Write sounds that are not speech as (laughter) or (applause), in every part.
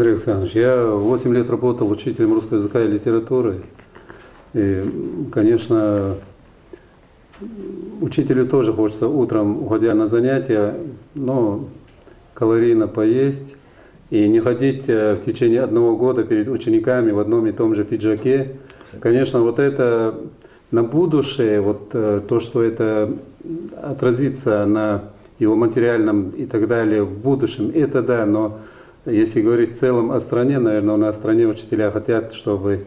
Андрей Александрович, я 8 лет работал учителем русского языка и литературы. И, конечно, учителю тоже хочется утром, уходя на занятия, ну, калорийно поесть и не ходить э, в течение одного года перед учениками в одном и том же пиджаке. Конечно, вот это на будущее, вот э, то, что это отразится на его материальном и так далее в будущем, это да, но если говорить в целом о стране, наверное, у нас в стране учителя хотят, чтобы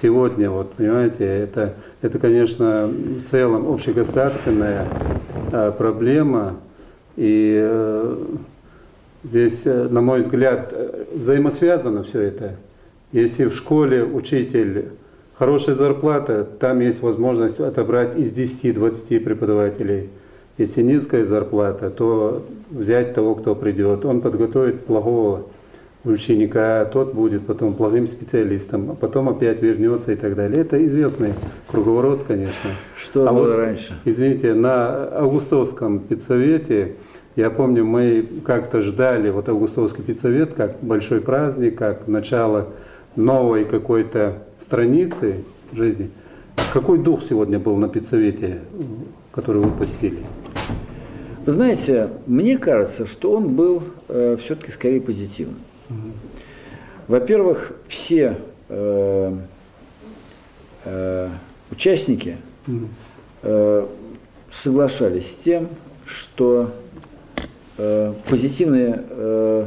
сегодня, вот понимаете, это, это конечно, в целом общегосударственная э, проблема, и э, здесь, э, на мой взгляд, э, взаимосвязано все это. Если в школе учитель хорошая зарплата, там есть возможность отобрать из 10-20 преподавателей. Если низкая зарплата, то взять того, кто придет. Он подготовит плохого ученика, тот будет потом плохим специалистом, а потом опять вернется и так далее. Это известный круговорот, конечно. Что а было вот, раньше? Извините, на Августовском педсовете, я помню, мы как-то ждали вот Августовский педсовет как большой праздник, как начало новой какой-то страницы жизни. Какой дух сегодня был на педсовете, который вы посетили? Вы знаете, мне кажется, что он был э, все-таки скорее позитивным. Во-первых, все э, э, участники э, соглашались с тем, что э, позитивная э,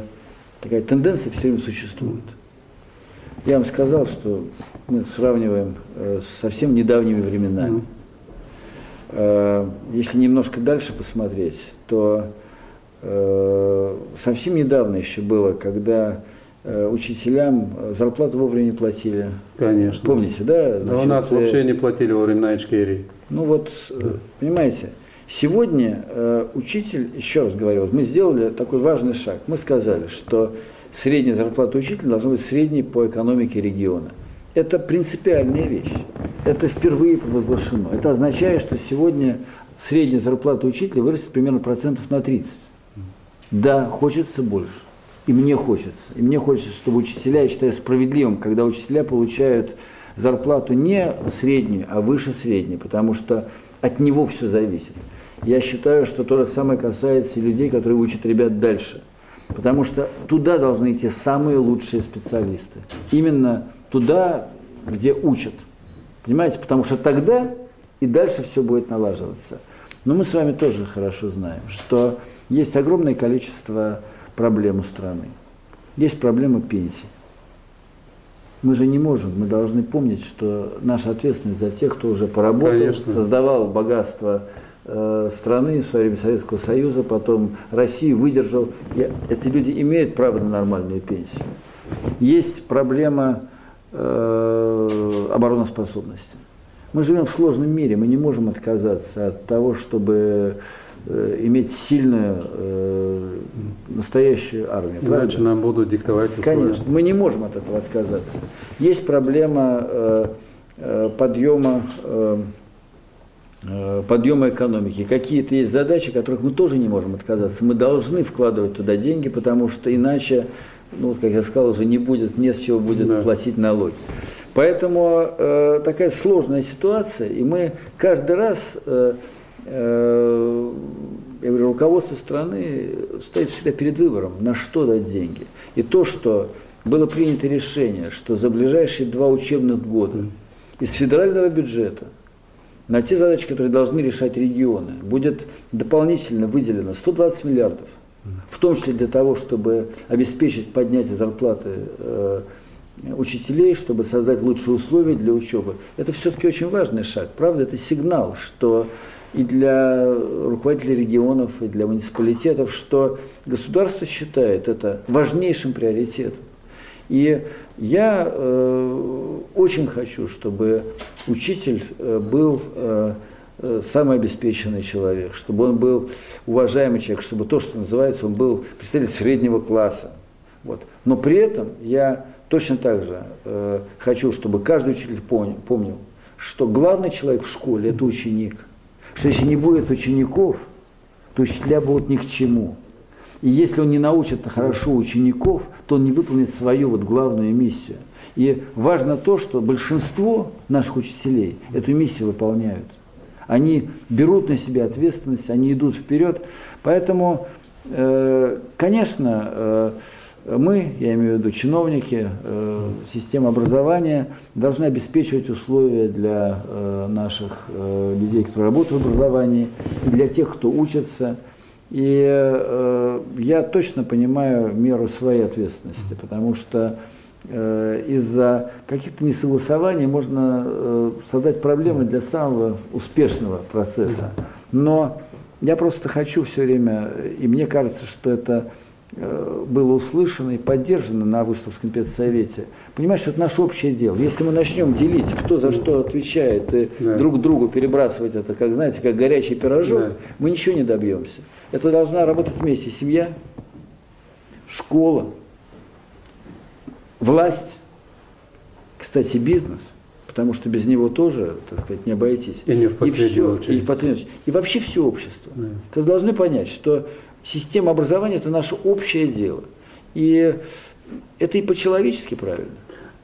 такая тенденция все время существует. Я вам сказал, что мы сравниваем э, с совсем недавними временами. Э, если немножко дальше посмотреть, то э, совсем недавно еще было, когда э, учителям зарплату вовремя не платили. Конечно. Помните, да? Да у нас э, вообще не платили во времена Ичкерии. Ну вот, э, понимаете, сегодня э, учитель, еще раз говорю, мы сделали такой важный шаг. Мы сказали, что средняя зарплата учителя должна быть средней по экономике региона. Это принципиальная вещь. Это впервые провозглашено. Это означает, что сегодня средняя зарплата учителя вырастет примерно процентов на 30. Да, хочется больше. И мне хочется. И мне хочется, чтобы учителя, я считаю справедливым, когда учителя получают зарплату не среднюю, а выше средней, потому что от него все зависит. Я считаю, что то же самое касается и людей, которые учат ребят дальше. Потому что туда должны идти самые лучшие специалисты. Именно туда, где учат. Понимаете? Потому что тогда и дальше все будет налаживаться. Но мы с вами тоже хорошо знаем, что есть огромное количество проблем у страны. Есть проблема пенсий. Мы же не можем, мы должны помнить, что наша ответственность за тех, кто уже поработал, Конечно. создавал богатство э, страны в свое время Советского Союза, потом России выдержал. И эти люди имеют право на нормальную пенсию. Есть проблема э, обороноспособности. Мы живем в сложном мире, мы не можем отказаться от того, чтобы э, иметь сильную, э, настоящую армию. Иначе правда? нам будут диктовать условия. Конечно, мы не можем от этого отказаться. Есть проблема э, подъема, э, подъема экономики. Какие-то есть задачи, которых мы тоже не можем отказаться. Мы должны вкладывать туда деньги, потому что иначе, ну, как я сказал, уже не будет, не с чего будет Да. платить налоги. Поэтому э, такая сложная ситуация, и мы каждый раз, э, э, я говорю, руководство страны стоит всегда перед выбором, на что дать деньги. И то, что было принято решение, что за ближайшие два учебных года из федерального бюджета на те задачи, которые должны решать регионы, будет дополнительно выделено 120 миллиардов, в том числе для того, чтобы обеспечить поднятие зарплаты э, учителей, чтобы создать лучшие условия для учебы. Это все-таки очень важный шаг. Правда, это сигнал, что и для руководителей регионов, и для муниципалитетов, что государство считает это важнейшим приоритетом. И я э, очень хочу, чтобы учитель э, был э, самый обеспеченный человек, чтобы он был уважаемый человек, чтобы то, что называется, он был представитель среднего класса. Вот. Но при этом я точно так же э, хочу, чтобы каждый учитель понял, помнил, что главный человек в школе – это ученик. Что если не будет учеников, то учителя будут ни к чему. И если он не научит хорошо учеников, то он не выполнит свою вот главную миссию. И важно то, что большинство наших учителей эту миссию выполняют. Они берут на себя ответственность, они идут вперед. Поэтому, э, конечно, э, мы, я имею в виду чиновники, э, система образования, должны обеспечивать условия для наших людей, которые работают в образовании, для тех, кто учится. И я точно понимаю меру своей ответственности, потому что из-за каких-то несогласований можно э, создать проблемы для самого успешного процесса. Но я просто хочу все время, и мне кажется, что это э, было услышано и поддержано на Августовском педсовете. Понимаешь, это наше общее дело. Если мы начнем делить, кто за что отвечает, и да. друг другу перебрасывать это, как знаете, как горячий пирожок, да. мы ничего не добьемся. Это должна работать вместе семья, школа, Власть, кстати, бизнес, потому что без него тоже, так сказать, не обойтись. И не в последнюю и все, очередь. И, в последнюю очередь. и вообще все общество. Да. Вы должны понять, что система образования – это наше общее дело. И это и по-человечески правильно.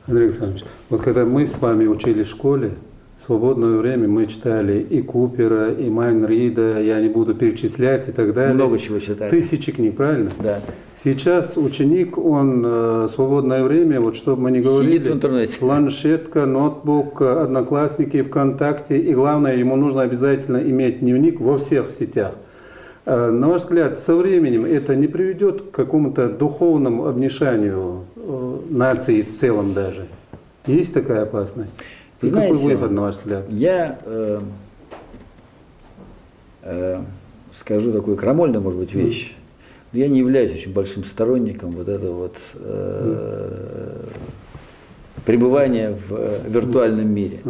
Андрей Александрович, вот когда мы с вами учились в школе, в свободное время мы читали и Купера, и Майн Рида, я не буду перечислять и так далее. Много чего читали. Тысячи книг, правильно? Да. Сейчас ученик, он э, свободное время, вот чтобы мы не говорили, Сидит в интернете. планшетка, ноутбук, одноклассники, ВКонтакте, и главное, ему нужно обязательно иметь дневник во всех сетях. Э, на ваш взгляд, со временем это не приведет к какому-то духовному обнишанию э, нации в целом даже? Есть такая опасность? И Знаете, какой выход, на ваш взгляд? Я э, э, скажу такую крамольную, может быть, вещь. Mm. Я не являюсь очень большим сторонником вот этого вот э, пребывания в э, виртуальном мире.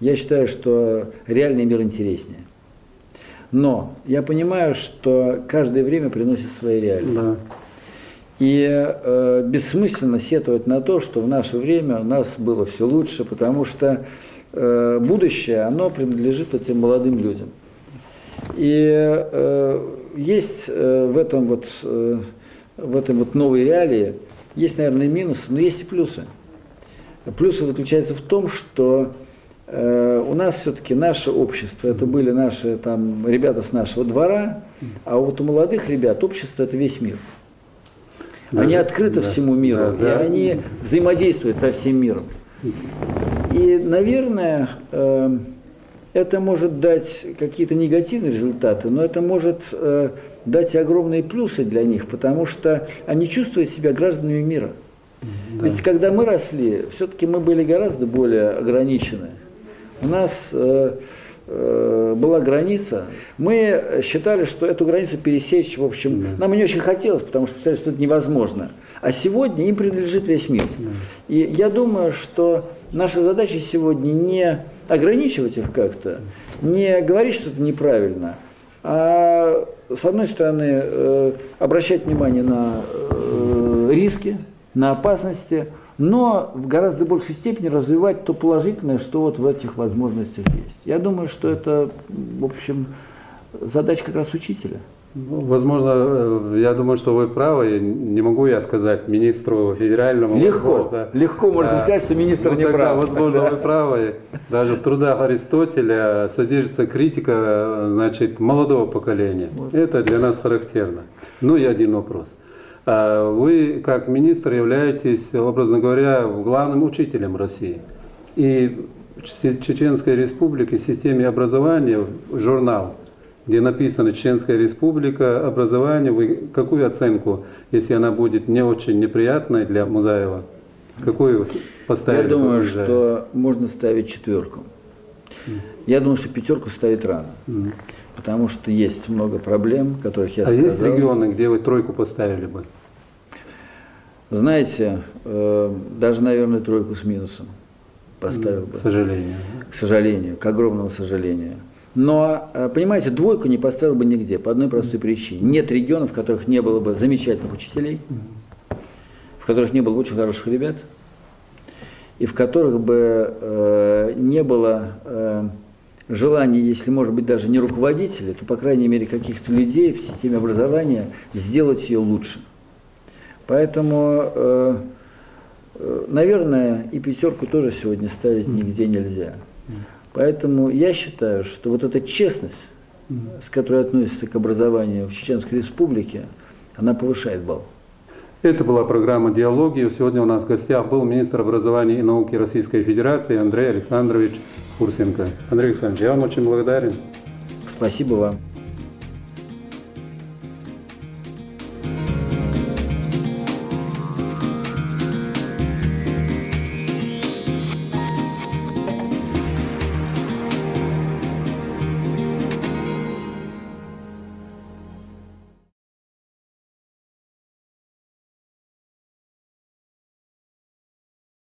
Я считаю, что реальный мир интереснее. Но я понимаю, что каждое время приносит свои реалии. Да. И э, бессмысленно сетовать на то, что в наше время у нас было все лучше, потому что э, будущее, оно принадлежит этим молодым людям. И э, есть э, в этом вот, э, в этом вот новой реалии, есть, наверное, минусы, но есть и плюсы. Плюсы заключаются в том, что э, у нас все-таки наше общество, это были наши там ребята с нашего двора, а вот у молодых ребят общество это весь мир. Даже, они открыты да, всему миру, да, да. и они взаимодействуют со всем миром. И, наверное, э, это может дать какие-то негативные результаты, но это может э, дать огромные плюсы для них, потому что они чувствуют себя гражданами мира. Да. Ведь когда мы росли, все-таки мы были гораздо более ограничены. У нас Э, была граница, мы считали, что эту границу пересечь, в общем, да. нам не очень хотелось, потому что считали, что это невозможно. А сегодня им принадлежит весь мир. Да. И я думаю, что наша задача сегодня не ограничивать их как-то, не говорить что-то неправильно, а с одной стороны э, обращать внимание на э, риски, на опасности, но в гораздо большей степени развивать то положительное, что вот в этих возможностях есть. Я думаю, что это, в общем, задача как раз учителя. Ну, возможно, э, я думаю, что вы правы. Не могу я сказать министру федеральному. Легко, возможно, легко можно да. сказать, что министр ну, не тогда, прав. Возможно, вы (laughs) правы. Даже в трудах Аристотеля содержится критика, значит, молодого поколения. Вот. Это для нас характерно. Ну и один вопрос. А вы, как министр, являетесь, образно говоря, главным учителем России. И Чеченской Республике, в системе образования, журнал, где написано «Чеченская Республика», образование, вы какую оценку, если она будет не очень неприятной для Музаева, какую поставили? Я думаю, что можно ставить четверку. Я думаю, что пятерку ставить рано. Mm потому что есть много проблем, которых я а сказал. А есть регионы, где вы тройку поставили бы? Знаете, э, даже, наверное, тройку с минусом поставил бы. К сожалению. К сожалению, к огромному сожалению. Но, э, понимаете, двойку не поставил бы нигде, по одной простой причине. Нет регионов, в которых не было бы замечательных учителей, в которых не было очень хороших ребят, и в которых бы э, не было э, желание, если, может быть, даже не руководителя, то, по крайней мере, каких-то людей в системе образования сделать ее лучше. Поэтому, э, э, наверное, и пятерку тоже сегодня ставить нигде нельзя. Поэтому я считаю, что вот эта честность, с которой относится к образованию в Чеченской Республике, она повышает балл. Это была программа «Диалоги». Сегодня у нас в гостях был министр образования и науки Российской Федерации Андрей Александрович Фурсенко. Андрей Александрович, я вам очень благодарен. Спасибо вам.